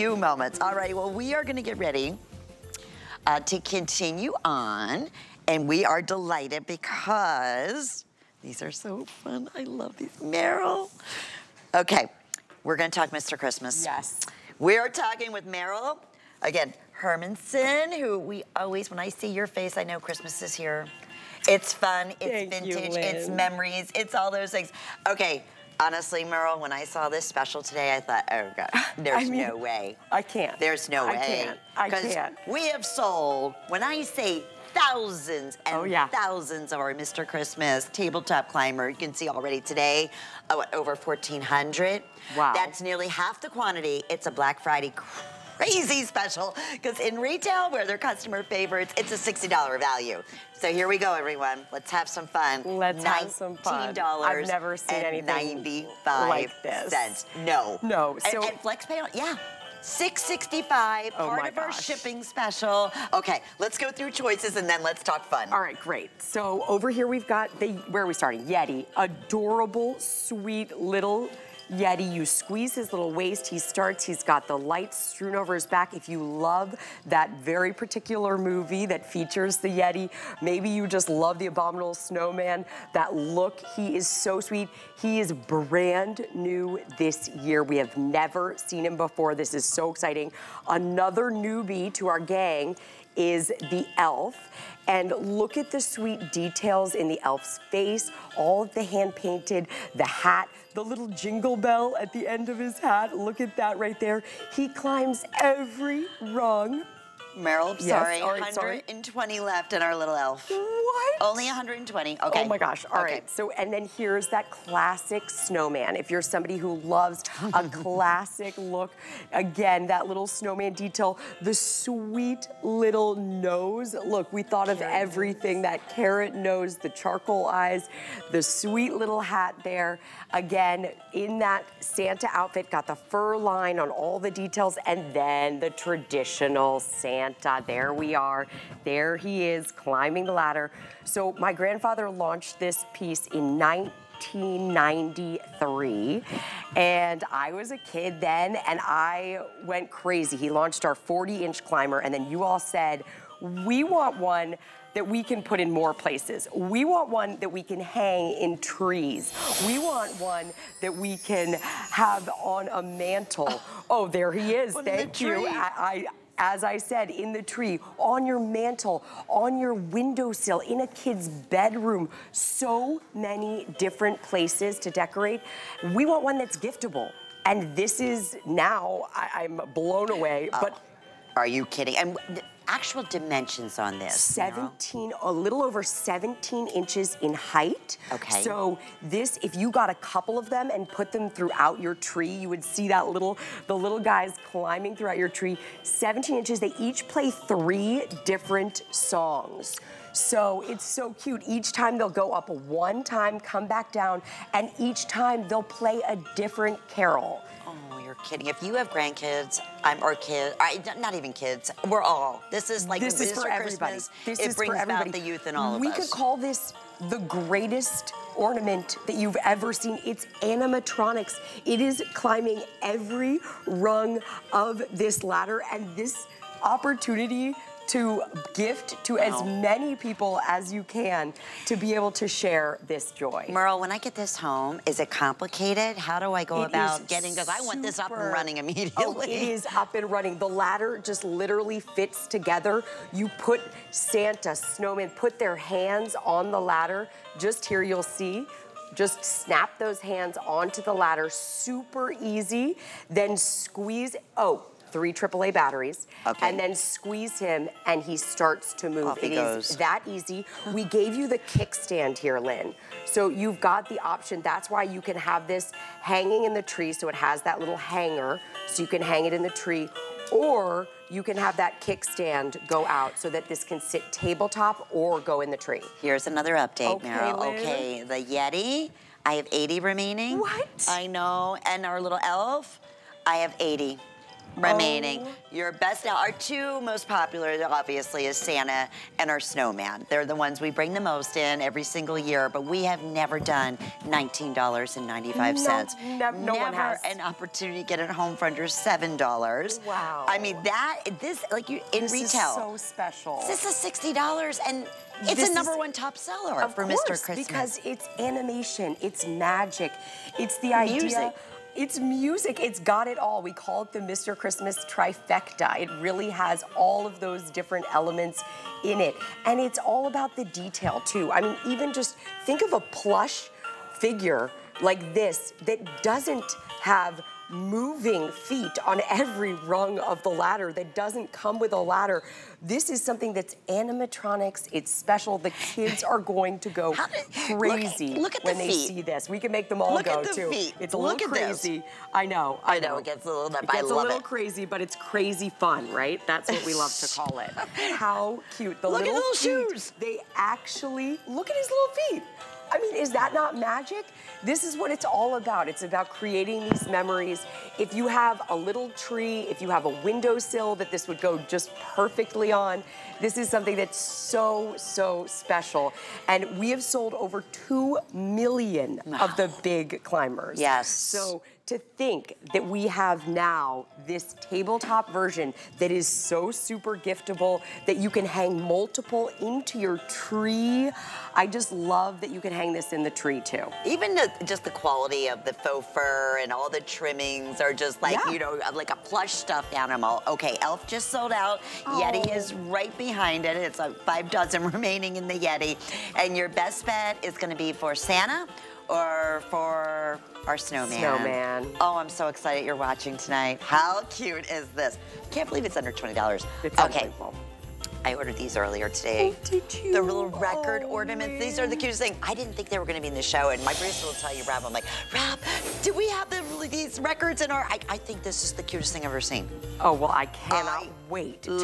few moments. All right, well, we are gonna get ready uh, to continue on. And we are delighted because these are so fun. I love these. Meryl. Okay, we're gonna talk Mr. Christmas. Yes. We are talking with Meryl, again, Hermanson, who we always, when I see your face, I know Christmas is here. It's fun, it's Thank you, vintage, it's memories, it's all those things. Okay, honestly, Meryl, when I saw this special today, I thought, oh God, there's mean, no way. I can't. There's no way. I way. can't. I can't. We have sold, when I say thousands and Oh, yeah. thousands of our Mr. Christmas tabletop climber, you can see already today, oh, what, over 1,400. Wow. That's nearly half the quantity. It's a Black Friday crazy special because in retail, where they're customer favorites, it's a $60 value. So here we go, everyone. Let's have some fun. Let's have some fun. $19 I've never seen anything 95 like this. cents. No. No, And- so- and, flex pay, on- yeah. 665, Oh part of our shipping special. Okay, let's go through choices and then let's talk fun. All right, great. So over here we've got the, where are we starting? Yeti, adorable, sweet little Yeti. You squeeze his little waist, he starts, he's got the lights strewn over his back. If you love that very particular movie that features the Yeti, maybe you just love the Abominable Snowman, that look, he is so sweet. He is brand new this year. We have never seen him before. This is so exciting. Another newbie to our gang is the elf. And look at the sweet details in the elf's face, all of the hand painted, the hat, the little jingle bell at the end of his hat. Look at that right there. He climbs every rung. Meryl, Yes, sorry, all right, sorry. 120 left in our little elf. What? Only 120. Okay. Oh my gosh, All right. Okay. So, and then here's that classic snowman. If you're somebody who loves a classic look, again, that little snowman detail, the sweet little nose. Look, we thought of everything that carrot nose, the charcoal eyes, the sweet little hat there. Again, in that Santa outfit, got the fur line on all the details, and then the traditional Santa. There we are. There he is climbing the ladder. So my grandfather launched this piece in 1993 and I was a kid then and I went crazy. He launched our 40 inch climber and then you all said, we want one that we can put in more places. We want one that we can hang in trees. We want one that we can have on a mantle. Oh, there he is. Thank you. I, I as I said, in the tree, on your mantle, on your windowsill, in a kid's bedroom, so many different places to decorate. We want one that's giftable. And this is now, I, I'm blown away, but Are you kidding? And actual dimensions on this. Meryl? 17, a little over 17 inches in height. Okay. So this, if you got a couple of them and put them throughout your tree, you would see that little, the little guys climbing throughout your tree. 17 inches, they each play three different songs. So it's so cute. Each time they'll go up one time, come back down, and each time they'll play a different carol. You're kidding. If you have grandkids, I'm or kids, I, not even kids, we're all. This is like this is Mr. for everybody. Christmas. This it is brings for everybody. out the youth in all of us. we could call this the greatest ornament that you've ever seen. It's animatronics. It is climbing every rung of this ladder, and this opportunity to gift to as many people as you can to be able to share this joy. Merle, when I get this home, is it complicated? How do I go It about getting, because I want this up and running immediately. Oh, it is up and running. The ladder just literally fits together. You put Santa, snowman, put their hands on the ladder. Just here you'll see. Just snap those hands onto the ladder, super easy. Then squeeze, oh, three AAA batteries. Okay. And then squeeze him and he starts to move. Off he It is that easy. We gave you the kickstand here, Lynn. So you've got the option. That's why you can have this hanging in the tree. So it has that little hanger. So you can hang it in the tree. Or you can have that kickstand go out so that this can sit tabletop or go in the tree. Here's another update, Okay, Meryl. Lynn. Okay, the Yeti, I have 80 remaining. What? I know. And our little elf, I have 80. Remaining. Oh. Your best, our two most popular, obviously, is Santa and our snowman. They're the ones we bring the most in every single year, but we have never done $19.95. No, nev- no one never has. an opportunity to get it home for under $7. Wow. I mean, that, this, like you, in This is retail. so special. This is $60 and it's This a number is- one top seller for course, Mr. Christmas. because it's animation, it's magic, it's the idea. Music. It's music. It's got it all. We call it the Mr. Christmas trifecta. It really has all of those different elements in it. And it's all about the detail, too. I mean, even just think of a plush figure like this that doesn't have moving feet on every rung of the ladder that doesn't come with a ladder. This is something that's animatronics. It's special. The kids are going to go did- look- crazy look at the when they feet. see this. We can make them all Look go at the too. feet. It's a Look little at this. crazy. I know. I, I know, it gets a little It nut, I gets a little it. crazy, but it's crazy fun, right? That's what we love to call it. How cute. The Look at little, little feet, shoes. They actually look at his little feet. I mean, is that not magic? This is what it's all about. It's about creating these memories. If you have a little tree, if you have a windowsill that this would go just perfectly on, this is something that's so, so special. And we have sold over 2 million of the big climbers. Yes. So to think that we have now this tabletop version that is so super giftable that you can hang multiple into your tree. I just love that you can hang this in the tree too. Even the, just the quality of the faux fur and all the trimmings are just like, Yeah. you know, like a plush stuffed animal. Okay, Elf just sold out. Yeti Oh. is right behind it. It's like five dozen remaining in the Yeti. And your best bet is gonna be for Santa or for our snowman. Snowman. Oh, I'm so excited you're watching tonight. How cute is this? Can't believe it's under $20. It's okay. I ordered these earlier today. Oh, did you? The little record Oh, ornaments. These are the cutest thing. I didn't think they were going to be in the show, and my producer will tell you, Rob. I'm like, Rob, do we have the, these records in our? I, I think this is the cutest thing I've ever seen. Oh, well, I cannot I wait to